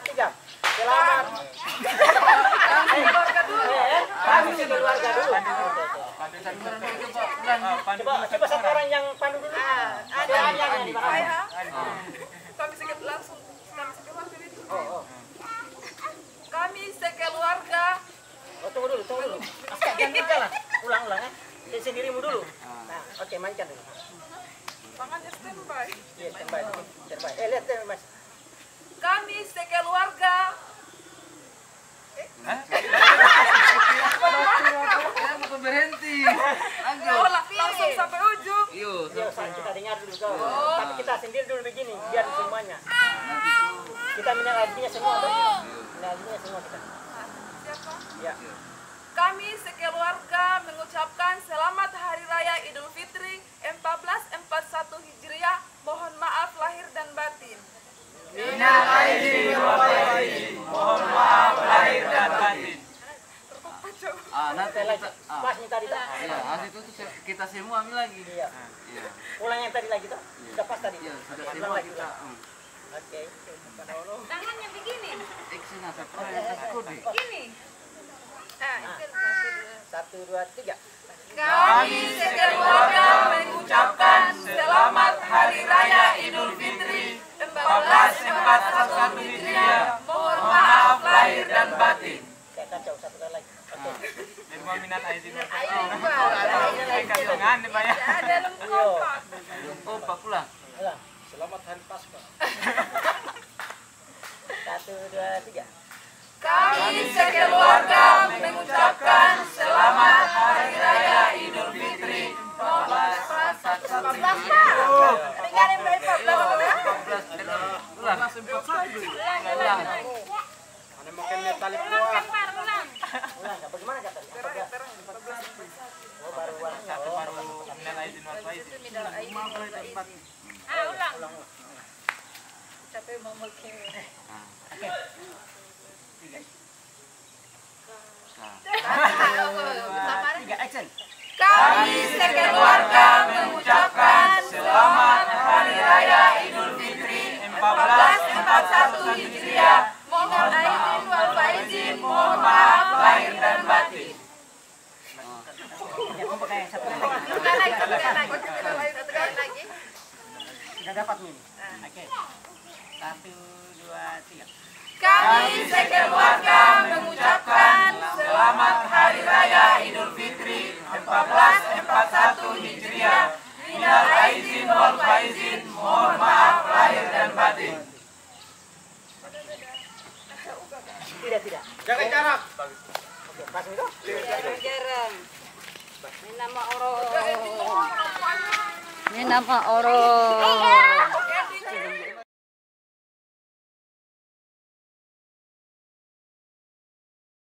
tiga. Selamat. keluarga dulu. Eh, Kami sekeluarga dulu. Coba, coba satu orang yang pandu dulu. Ada yang di belakang. Kami langsung kami sekeluarga itu. Oh, oh. Kami sekeluarga Oh, tunggu dulu, tunggu dulu. Jangan berjalan. Ulang, ulang ya. Jadi sendirimu dulu. Nah, oke, mainkan dulu. tangannya standby. Iya, terbaik, terbaik. Eh, lihat, eh, Mas. Kami sekeluarga Ya mau berhenti. Lanjut. Oh, lang- langsung sampai ujung. Iya, kita dengar dulu kau. Tapi kita sendiri dulu begini, biar semuanya. Kita mengenalinya semua, toh? Mengenalinya semua kita. Siapa? Ya. Kami sekeluarga mengucapkan selamat Hari Raya Idul Fitri 1441 Hijriah. Mohon maaf lahir dan batin. Ah, nanti Saya lagi. kita, ah, Mas, ini tadi, toh? Iya, nanti itu tuh se- kita semua ambil lagi. Iya. Iya, Ulang yang tadi lagi, toh? Sudah pas tadi? iya, sudah semua lagi, kita. hmm. Oke. Dahulu. Tangannya begini, apa? Proses kode. gini. Ah, itu Satu, dua, tiga. Kami sekeluarga mengucapkan selamat Hari Raya Idul Fitri 1441 Hijriah. Mohon maaf lahir dan batin. Saya kacau satu kali lagi. Oke. Lima minat aja sih. Jangan Ada lengkap. Oh, Pak pula. Ulang. Selamat Hari Pasca. Satu, dua, tiga. Kami sekeluarga mengucapkan selamat Hari Raya Idul Fitri 1441 Hijriah. Ringanin dari 14 Ulang. Ulang. Mana makan tali Ulang, Kemar, ulang. Ulang, nggak? bagaimana kata? Oh, baru ulang. Satu Oh, baru minat aja sih. Ah, ulang. ulang. Capek mau mulki. Nah, Tiga, action. Kami sekeluarga mengucapkan selamat Hari Raya Idul Fitri 1441 Hijriah. Mohon izin wal faizin, mohon maaf lahir dan batin. Lagi. Lagi. Sudah dapat nih. Oke. Satu, dua, tiga. Kami sekeluarga mengucapkan selamat Hari Raya Idul Fitri 1441 Hijriah. Minal aizin wal faizin, mohon maaf lahir dan batin. Tidak, tidak. Jaga jarak. Oke, pas itu. Jarang. Ini nama orang. Ini nama orang.